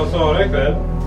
vad sa du?